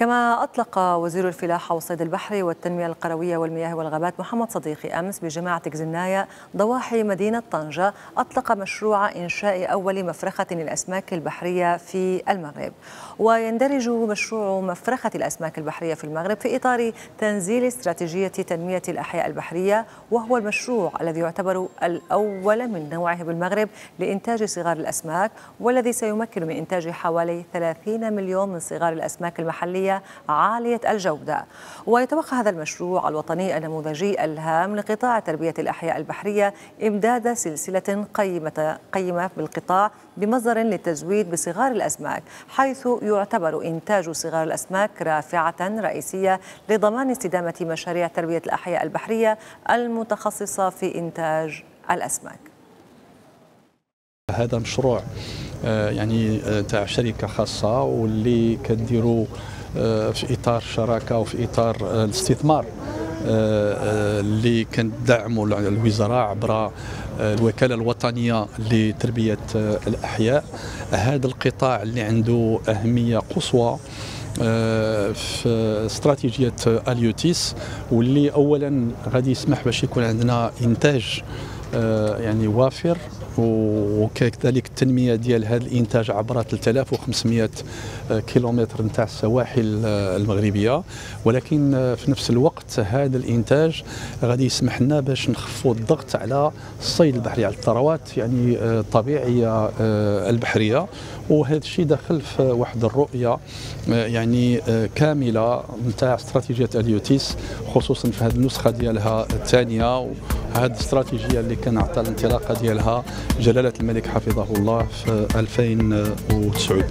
كما أطلق وزير الفلاحة والصيد البحري والتنمية القروية والمياه والغابات محمد صديقي أمس بجماعة جزناية ضواحي مدينة طنجة أطلق مشروع إنشاء أول مفرخة للأسماك البحرية في المغرب. ويندرج مشروع مفرخة الأسماك البحرية في المغرب في إطار تنزيل استراتيجية تنمية الأحياء البحرية وهو المشروع الذي يعتبر الأول من نوعه بالمغرب لإنتاج صغار الأسماك والذي سيمكن من إنتاج حوالي 30 مليون من صغار الأسماك المحلية عالية الجودة. ويتوقع هذا المشروع الوطني النموذجي الهام لقطاع تربية الأحياء البحرية إمداد سلسلة قيمة, قيمة بالقطاع بمصدر للتزويد بصغار الأسماك حيث يعتبر إنتاج صغار الأسماك رافعة رئيسية لضمان استدامة مشاريع تربية الأحياء البحرية المتخصصة في إنتاج الأسماك. هذا مشروع يعني تاع شركة خاصة واللي كديروا آه، في إطار الشراكه وفي إطار الاستثمار آه، آه، اللي كندعموا الوزاره عبر الوكالة الوطنية لتربية الأحياء. هذا القطاع اللي عنده أهمية قصوى في استراتيجية أليوتيس واللي اولا غادي يسمح باش يكون عندنا إنتاج يعني وافر وكذلك التنمية ديال هذا الإنتاج عبر 3500 كيلومتر نتاع السواحل المغربية. ولكن في نفس الوقت هذا الإنتاج غادي يسمح لنا باش نخفضوا الضغط على الصيد البحري على الثروات يعني الطبيعية البحرية. وهذا الشيء داخل في واحد الرؤية يعني كاملة نتاع استراتيجية اليوتيس خصوصا في هذه النسخة ديالها الثانية. وهذه الاستراتيجيه اللي كان عطى الانطلاقة ديالها جلالة الملك حفظه الله في 2009